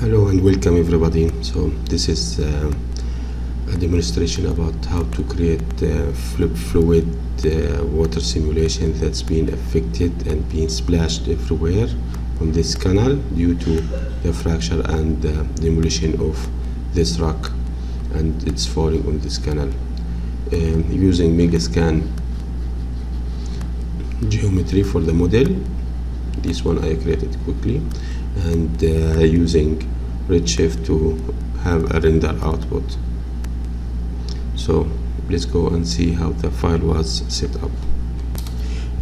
Hello and welcome everybody. So this is uh, a demonstration about how to create uh, flu- fluid uh, water simulation that's been affected and being splashed everywhere on this canal due to the fracture and uh, demolition of this rock and it's falling on this canal. Um, using Megascan geometry for the model this one I created quickly and uh, using Redshift to have a render output so let's go and see how the file was set up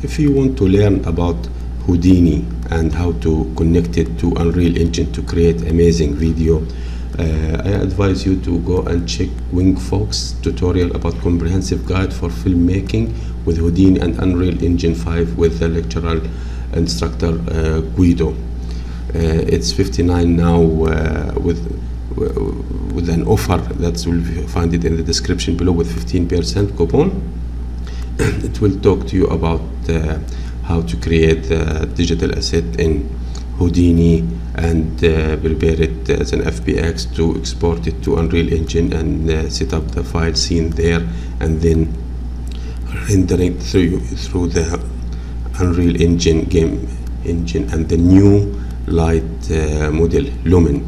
if you want to learn about Houdini and how to connect it to Unreal Engine to create amazing video uh, I advise you to go and check WingFox tutorial about comprehensive guide for filmmaking with Houdini and Unreal Engine 5 with the lecturer instructor uh, Guido. Uh, it's 59 now uh, with with an offer that will find it in the description below with 15% coupon. it will talk to you about uh, how to create a digital asset in Houdini and uh, prepare it as an FBX to export it to Unreal Engine and uh, set up the file scene there and then rendering through through the Unreal Engine game engine and the new light uh, model Lumen.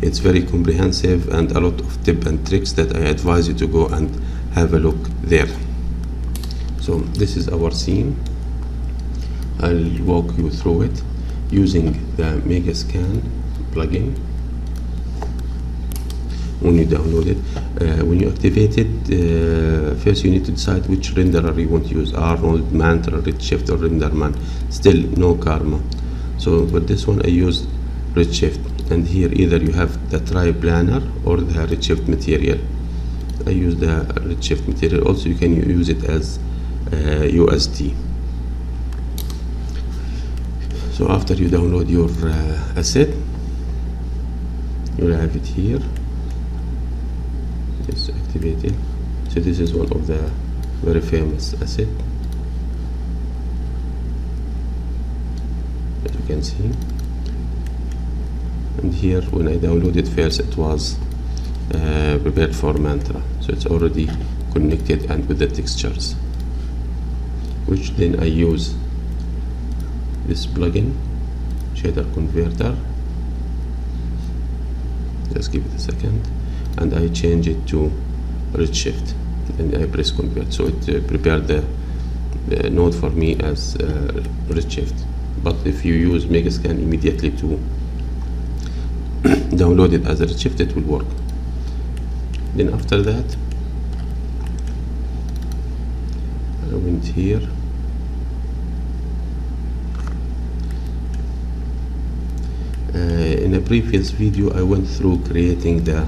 It's very comprehensive and a lot of tips and tricks that I advise you to go and have a look there. So this is our scene. I'll walk you through it using the Megascan plugin when you download it. Uh, when you activate it, uh, first you need to decide which renderer you want to use, Arnold, Mantra, Redshift or RenderMan. Still no Karma. So for this one I use Redshift and here either you have the triplanar or the Redshift material. I use the Redshift material. Also you can use it as uh, USD. So after you download your uh, asset, you'll have it here is activated so this is one of the very famous asset as you can see. And here when I downloaded first it was uh, prepared for Mantra. So it's already connected and with the textures which then I use this plugin shader converter. Just give it a second. And I change it to Redshift. And I press convert. So it uh, prepared the, the node for me as uh, Redshift but if you use Megascan immediately to download it as a Redshift it will work. Then after that I went here. Uh, in a previous video I went through creating the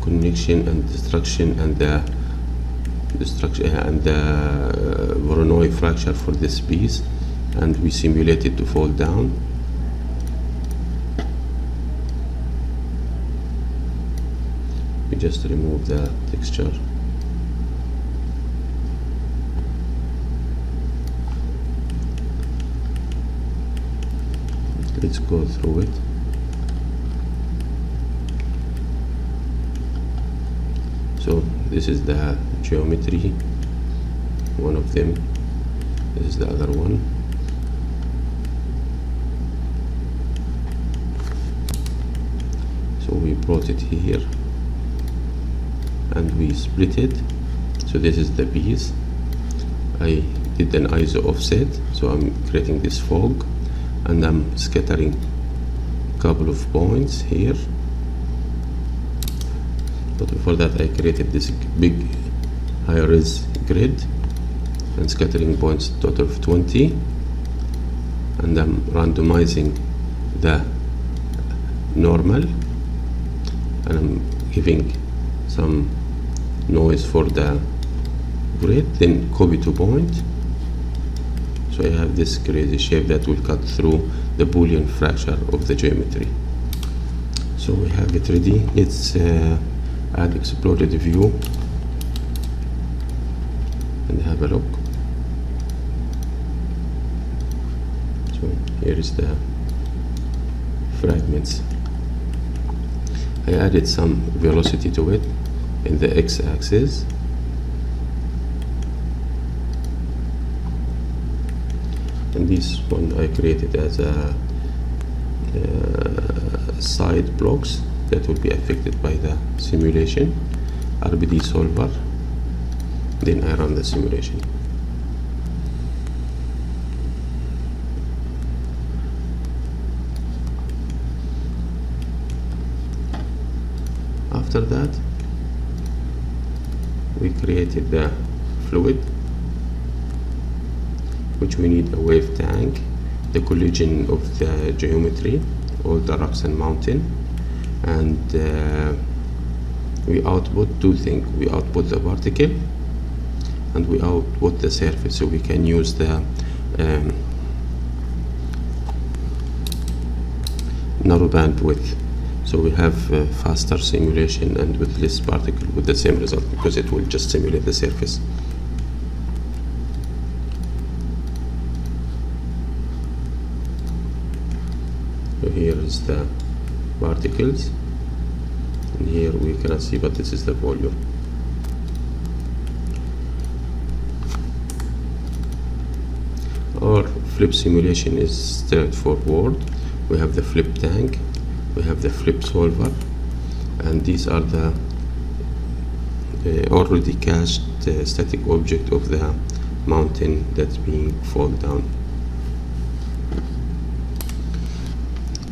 connection and destruction and the destruction and the uh, Voronoi fracture for this piece and we simulate it to fall down. We just remove the texture. Let's go through it. So this is the geometry one of them. This is the other one. So we brought it here and we split it. So this is the piece. I did an ISO offset so I'm creating this fog and I'm scattering a couple of points here but before that I created this big high-res grid and scattering points total of 20 and I'm randomizing the normal. And I'm giving some noise for the grid. Then copy to point. So I have this crazy shape that will cut through the boolean fracture of the geometry. So we have it ready. Let's uh, add exploded view and have a look. So here is the fragments. I added some velocity to it in the x-axis. And this one I created as a uh, side blocks that will be affected by the simulation. RBD solver. Then I run the simulation. After that we created the fluid which we need a wave tank the collision of the geometry all the rocks and mountain and uh, we output two things. We output the particle and we output the surface so we can use the um, narrow bandwidth. So we have uh, faster simulation and with less particle with the same result because it will just simulate the surface. So here is the particles. And here we cannot see but this is the volume. Our flip simulation is straightforward. We have the flip tank we have the flip solver and these are the uh, already cached uh, static object of the mountain that's being fall down.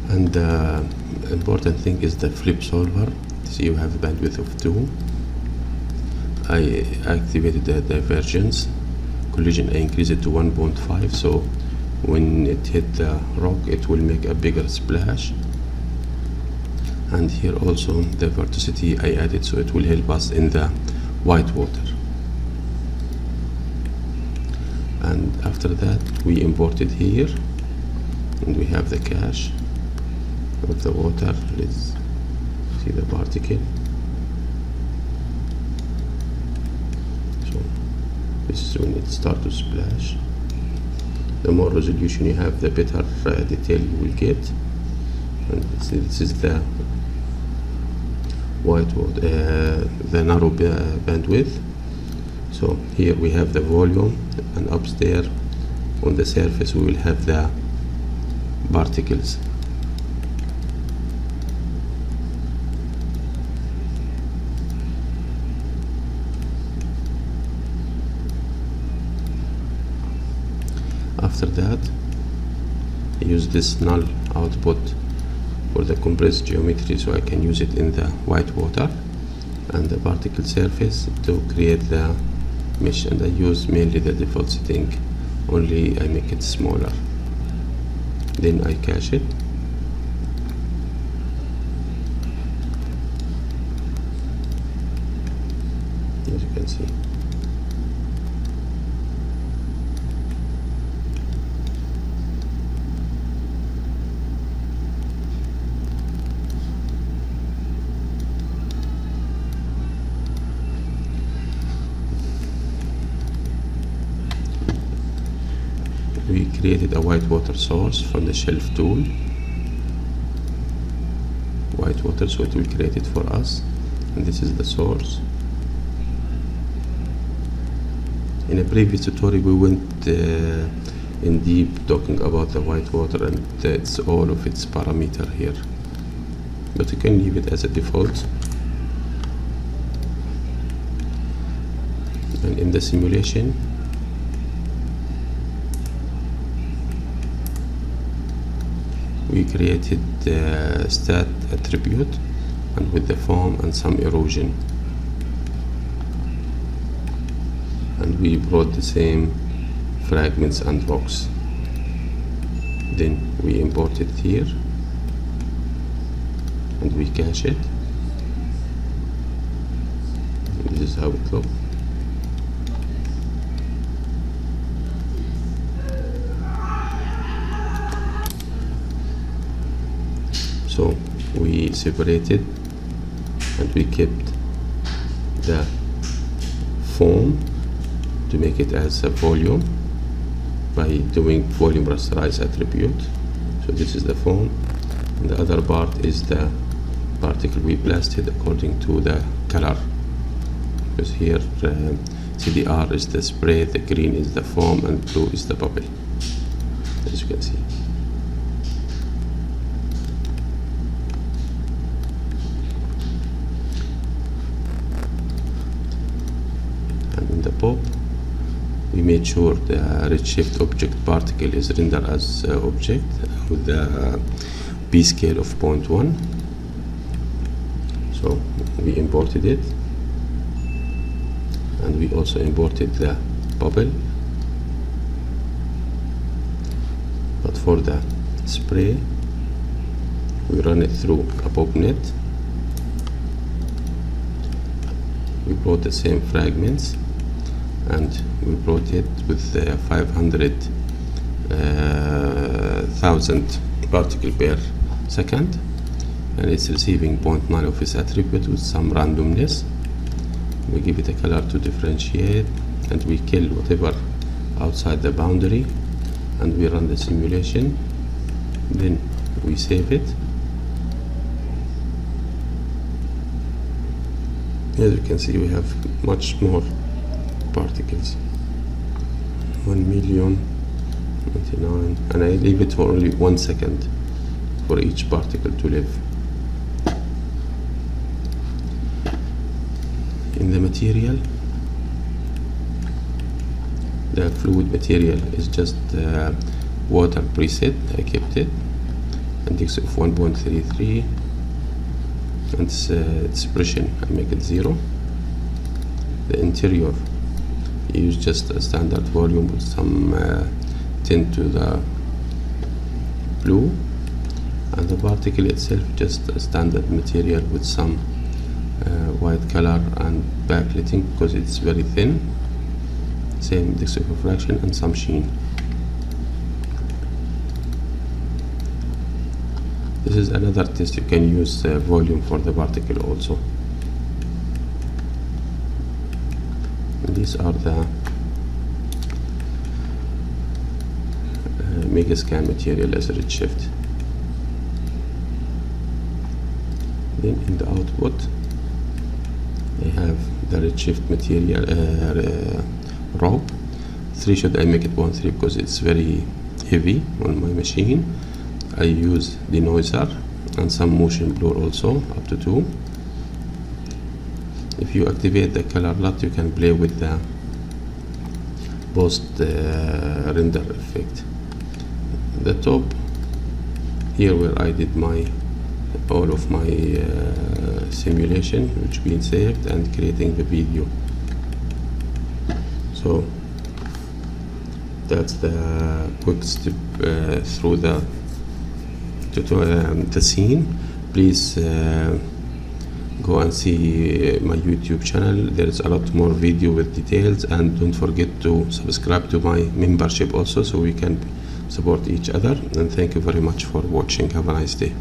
And important thing is the flip solver. See you have bandwidth of 2 I activated the divergence. Collision I increase it to 1.5 so when it hit the rock it will make a bigger splash. And here also the vorticity I added so it will help us in the white water. And after that we import it here. And we have the cache of the water. Let's see the particle. So this is when it starts to splash. The more resolution you have the better uh, detail you will get. And this, this is the white water, uh, the narrow bandwidth. So here we have the volume and upstairs on the surface we will have the particles after that use this null output for the compressed geometry so I can use it in the white water and the particle surface to create the mesh and I use mainly the default setting only I make it smaller. Then I cache it as you can see we created a white water source from the shelf tool. White water so it will create it for us. And this is the source. In a previous tutorial we went uh, in deep talking about the white water and that's all of its parameter here. But you can leave it as a default. And in the simulation we created the stat attribute and with the foam and some erosion. And we brought the same fragments and rocks. Then we import it here. And we cache it. This is how it looks so we separated and we kept the foam to make it as a volume by doing volume rasterize attribute. So this is the foam and the other part is the particle we blasted according to the color. Because here uh, CDR is the spray, the green is the foam and blue is the bubble. As you can see and in the pop we made sure the redshift object particle is rendered as uh, object with the p scale of 0.1 so we imported it. And we also imported the bubble. But for the spray we run it through a popnet we brought the same fragments and we brought it with uh, 500,000 particle per second. And it's receiving 0.9 of its attribute with some randomness. We give it a color to differentiate and we kill whatever outside the boundary and we run the simulation. Then we save it. As you can see we have much more particles. 1 million 99 and I leave it for only one second for each particle to live. In the material the fluid material is just uh, water preset. I kept it. Index of 1.33 and its uh, expression I make it zero. The interior use just a standard volume with some uh, tint to the blue. And the particle itself just a standard material with some uh, white color and backlighting because it's very thin. Same index of refraction and some sheen. This is another test you can use uh, volume for the particle also these are the uh, Megascan material as a redshift. Then in the output I have the redshift material uh, ROP. 3 should I make it 1 3 because it's very heavy on my machine. I use denoiser and some motion blur also up to 2 if you activate the color LUT you can play with the post uh, render effect. The top here where I did my all of my uh, simulation which been saved and creating the video. So that's the quick step uh, through the tutorial um, the scene. Please uh, go and see uh, my youtube channel. There's a lot more video with details. And don't forget to subscribe to my membership also so we can support each other. And thank you very much for watching. Have a nice day